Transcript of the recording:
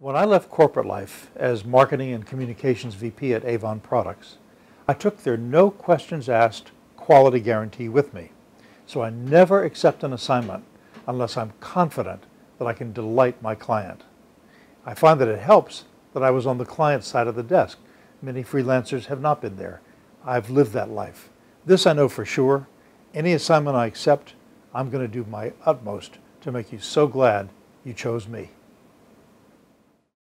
When I left corporate life as Marketing and Communications VP at Avon Products, I took their no questions asked quality guarantee with me. So I never accept an assignment unless I'm confident that I can delight my client. I find that it helps that I was on the client side of the desk. Many freelancers have not been there. I've lived that life. This I know for sure. Any assignment I accept, I'm going to do my utmost to make you so glad you chose me.